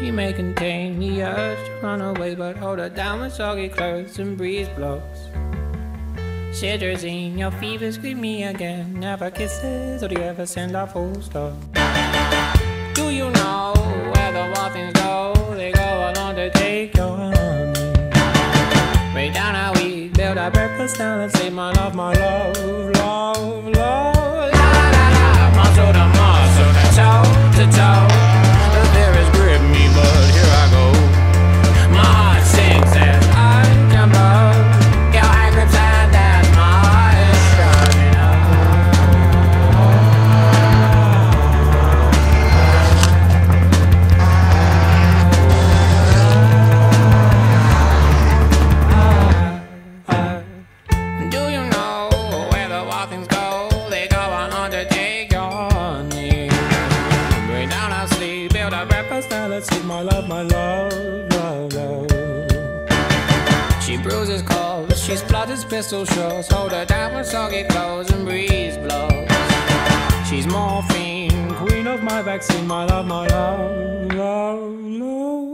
She may contain the urge to run away, but hold her down with soggy clothes and breeze blows. Citrazine, your fever scream me again. Never kisses, or do you ever send a full stop? Do you know where the waffles go? They go along to take your honey. Way down how we build our breakfast down and say, my love, my love, love. Let's eat my love, my love, love, love. She bruises calls, she splutters pistol shots. Hold her down with soggy clothes and breeze blows. She's morphine, queen of my vaccine, my love, my love, love, love.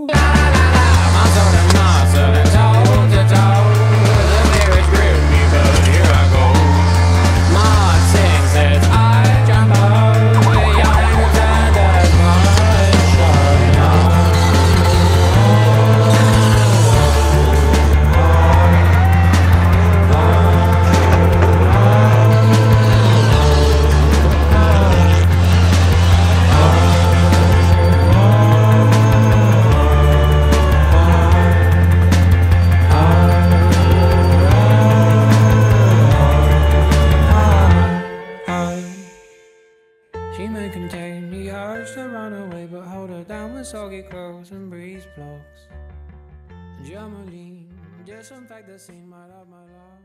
She may contain the urge to run away, but hold her down with soggy clothes and breeze blocks. Germaline, disinfect the scene, my love, my love.